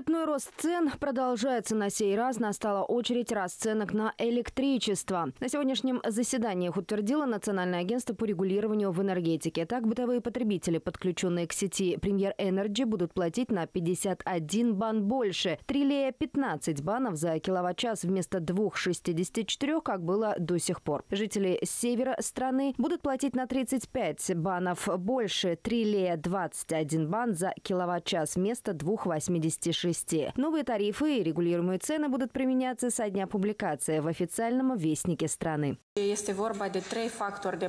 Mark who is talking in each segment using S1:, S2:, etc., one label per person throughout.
S1: Цепной рост цен продолжается на сей раз. Настала очередь расценок на электричество. На сегодняшнем заседании их утвердило Национальное агентство по регулированию в энергетике. Так, бытовые потребители, подключенные к сети Premier Energy, будут платить на 51 бан больше. Три лея 15 банов за киловатт-час вместо 2,64, как было до сих пор. Жители севера страны будут платить на 35 банов больше. Три лея 21 бан за киловатт-час вместо 2,86. 6. Новые тарифы и регулируемые цены будут применяться со дня публикации в официальном вестнике страны.
S2: Este vorba de trei factori de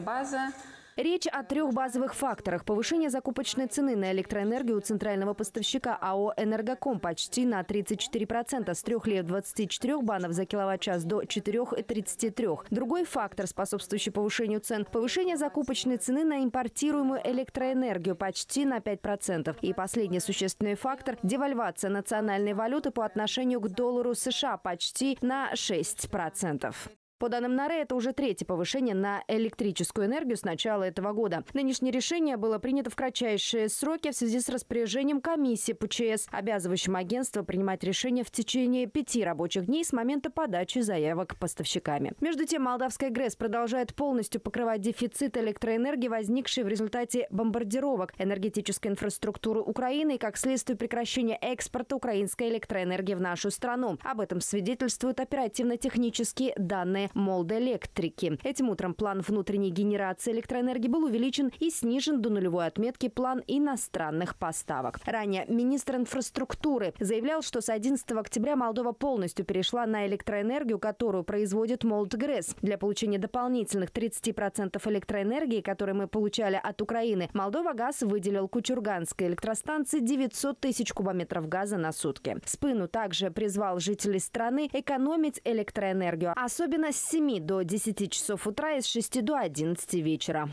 S1: Речь о трех базовых факторах. Повышение закупочной цены на электроэнергию у центрального поставщика АО «Энергоком» почти на 34%, с 3,24 банов за киловатт-час до 4,33. Другой фактор, способствующий повышению цен – повышение закупочной цены на импортируемую электроэнергию почти на 5%. И последний существенный фактор – девальвация национальной валюты по отношению к доллару США почти на 6%. По данным НАРЭ, это уже третье повышение на электрическую энергию с начала этого года. Нынешнее решение было принято в кратчайшие сроки в связи с распоряжением комиссии ПЧС, обязывающим агентство принимать решения в течение пяти рабочих дней с момента подачи заявок поставщиками. Между тем, молдавская ГРЭС продолжает полностью покрывать дефицит электроэнергии, возникший в результате бомбардировок энергетической инфраструктуры Украины и как следствие прекращения экспорта украинской электроэнергии в нашу страну. Об этом свидетельствуют оперативно-технические данные Молдэлектрики. Этим утром план внутренней генерации электроэнергии был увеличен и снижен до нулевой отметки план иностранных поставок. Ранее министр инфраструктуры заявлял, что с 11 октября Молдова полностью перешла на электроэнергию, которую производит Молдгрэс. Для получения дополнительных 30% электроэнергии, которые мы получали от Украины, Молдова газ выделил Кучурганской электростанции 900 тысяч кубометров газа на сутки. Спыну также призвал жителей страны экономить электроэнергию, особенно с 7 до 10 часов утра и с 6 до 11 вечера.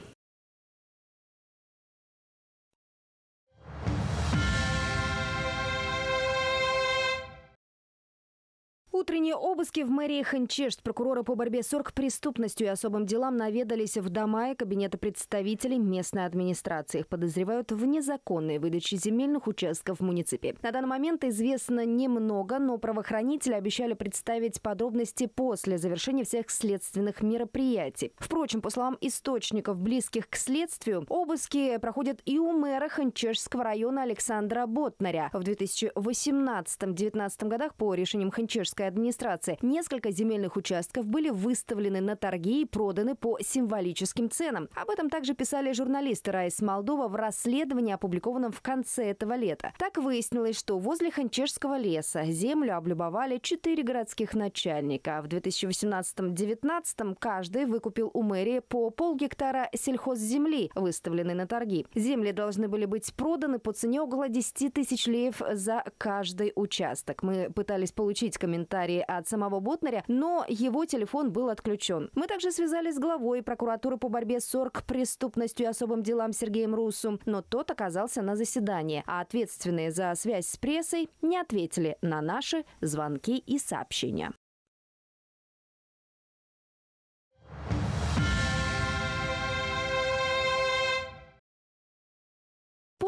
S1: Утренние обыски в мэрии Ханчешт прокуроры по борьбе с оргпреступностью и особым делам наведались в дома и кабинеты представителей местной администрации. Их подозревают в незаконной выдаче земельных участков в муниципе. На данный момент известно немного, но правоохранители обещали представить подробности после завершения всех следственных мероприятий. Впрочем, по словам источников, близких к следствию, обыски проходят и у мэра Ханчешского района Александра Ботнаря. В 2018-2019 годах по решениям Ханчешской администрации. Несколько земельных участков были выставлены на торги и проданы по символическим ценам. Об этом также писали журналисты Райс Молдова в расследовании, опубликованном в конце этого лета. Так выяснилось, что возле Ханчешского леса землю облюбовали четыре городских начальника. В 2018-2019 каждый выкупил у мэрии по полгектара сельхозземли, выставленной на торги. Земли должны были быть проданы по цене около 10 тысяч леев за каждый участок. Мы пытались получить комментарий комментарии от самого Ботнаря, но его телефон был отключен. Мы также связались с главой прокуратуры по борьбе с оргпреступностью и особым делам Сергеем Русу, но тот оказался на заседании, а ответственные за связь с прессой не ответили на наши звонки и сообщения.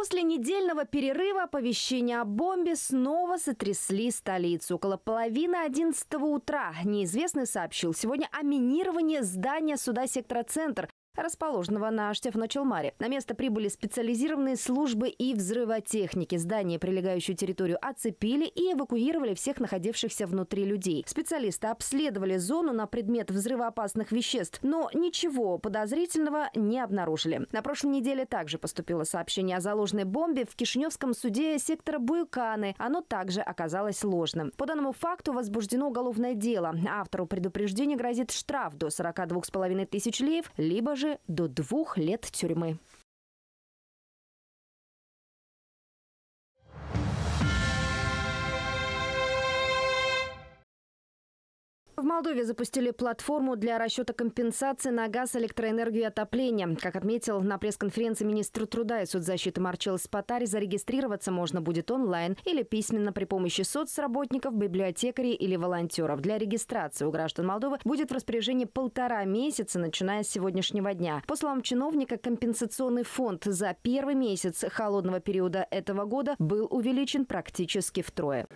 S1: После недельного перерыва оповещения о бомбе снова сотрясли столицу. Около половины 11 утра неизвестный сообщил сегодня о минировании здания суда сектора «Центр», расположенного на Штефано-Челмаре. На место прибыли специализированные службы и взрывотехники. Здание, прилегающую территорию, оцепили и эвакуировали всех находившихся внутри людей. Специалисты обследовали зону на предмет взрывоопасных веществ, но ничего подозрительного не обнаружили. На прошлой неделе также поступило сообщение о заложенной бомбе в Кишиневском суде сектора Буйканы. Оно также оказалось ложным. По данному факту возбуждено уголовное дело. Автору предупреждения грозит штраф до 42,5 тысяч леев, либо же до двух лет тюрьмы. В Молдове запустили платформу для расчета компенсации на газ, электроэнергию и отопление. Как отметил на пресс-конференции министр труда и соцзащиты Марчел Спатари, зарегистрироваться можно будет онлайн или письменно при помощи соцработников, библиотекарей или волонтеров. Для регистрации у граждан Молдовы будет в распоряжении полтора месяца, начиная с сегодняшнего дня. По словам чиновника, компенсационный фонд за первый месяц холодного периода этого года был увеличен практически втрое.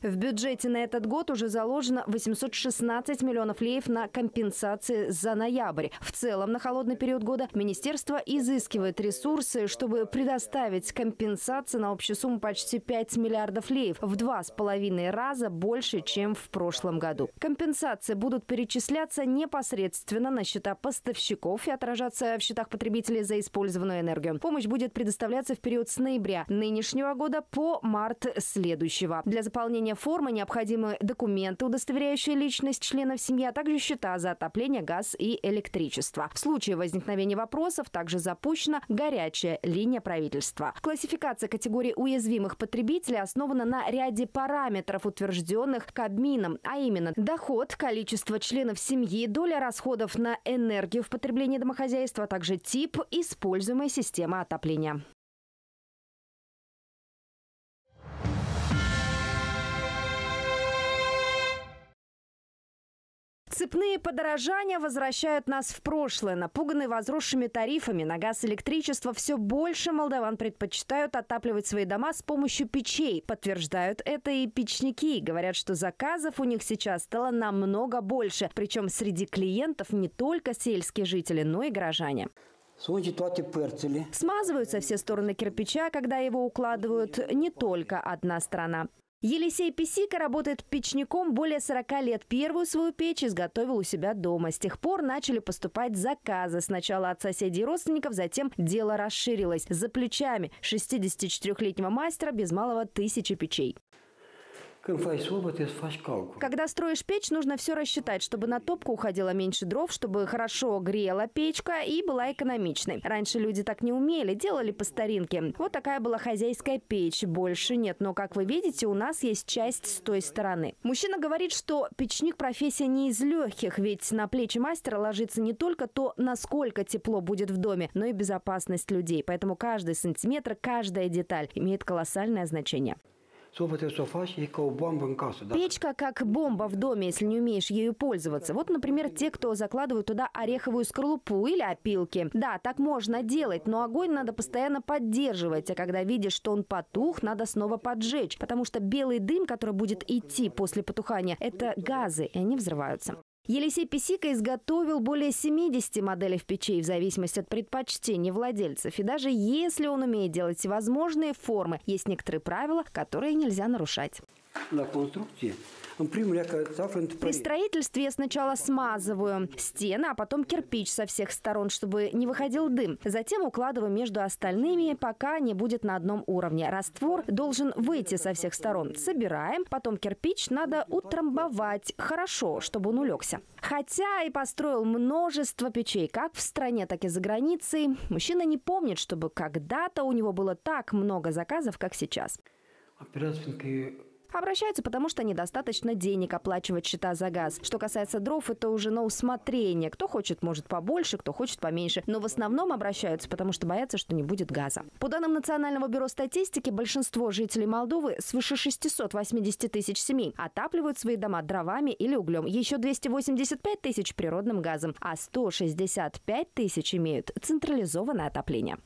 S1: В бюджете на этот год уже заложено 816 миллионов леев на компенсации за ноябрь. В целом, на холодный период года министерство изыскивает ресурсы, чтобы предоставить компенсации на общую сумму почти 5 миллиардов леев, в два с половиной раза больше, чем в прошлом году. Компенсации будут перечисляться непосредственно на счета поставщиков и отражаться в счетах потребителей за использованную энергию. Помощь будет предоставляться в период с ноября нынешнего года по март следующего. Для заполнения заполнения формы необходимы документы, удостоверяющие личность членов семьи, а также счета за отопление, газ и электричество. В случае возникновения вопросов также запущена горячая линия правительства. Классификация категории уязвимых потребителей основана на ряде параметров, утвержденных Кабмином, а именно доход, количество членов семьи, доля расходов на энергию в потреблении домохозяйства, а также тип используемой системы отопления. Цепные подорожания возвращают нас в прошлое. Напуганные возросшими тарифами на газ и электричество, все больше молдаван предпочитают отапливать свои дома с помощью печей. Подтверждают это и печники. Говорят, что заказов у них сейчас стало намного больше. Причем среди клиентов не только сельские жители, но и горожане. Смазываются все стороны кирпича, когда его укладывают не только одна сторона. Елисей Писика работает печником более 40 лет. Первую свою печь изготовил у себя дома. С тех пор начали поступать заказы. Сначала от соседей и родственников, затем дело расширилось. За плечами 64-летнего мастера без малого тысячи печей. Когда строишь печь, нужно все рассчитать, чтобы на топку уходило меньше дров, чтобы хорошо грела печка и была экономичной. Раньше люди так не умели, делали по старинке. Вот такая была хозяйская печь. Больше нет, но, как вы видите, у нас есть часть с той стороны. Мужчина говорит, что печник профессия не из легких, ведь на плечи мастера ложится не только то, насколько тепло будет в доме, но и безопасность людей. Поэтому каждый сантиметр, каждая деталь имеет колоссальное значение. Печка как бомба в доме, если не умеешь ею пользоваться. Вот, например, те, кто закладывают туда ореховую скорлупу или опилки. Да, так можно делать, но огонь надо постоянно поддерживать. А когда видишь, что он потух, надо снова поджечь. Потому что белый дым, который будет идти после потухания, это газы, и они взрываются. Елисей Писика изготовил более 70 моделей печей в зависимости от предпочтений владельцев. И даже если он умеет делать всевозможные формы, есть некоторые правила, которые нельзя нарушать. На конструкции при строительстве я сначала смазываю стены, а потом кирпич со всех сторон, чтобы не выходил дым. Затем укладываю между остальными, пока не будет на одном уровне. Раствор должен выйти со всех сторон. Собираем, потом кирпич надо утрамбовать хорошо, чтобы он улегся. Хотя и построил множество печей, как в стране, так и за границей, мужчина не помнит, чтобы когда-то у него было так много заказов, как сейчас. Обращаются, потому что недостаточно денег оплачивать счета за газ. Что касается дров, это уже на усмотрение. Кто хочет, может побольше, кто хочет поменьше. Но в основном обращаются, потому что боятся, что не будет газа. По данным Национального бюро статистики, большинство жителей Молдовы, свыше 680 тысяч семей, отапливают свои дома дровами или углем. Еще 285 тысяч природным газом, а 165 тысяч имеют централизованное отопление.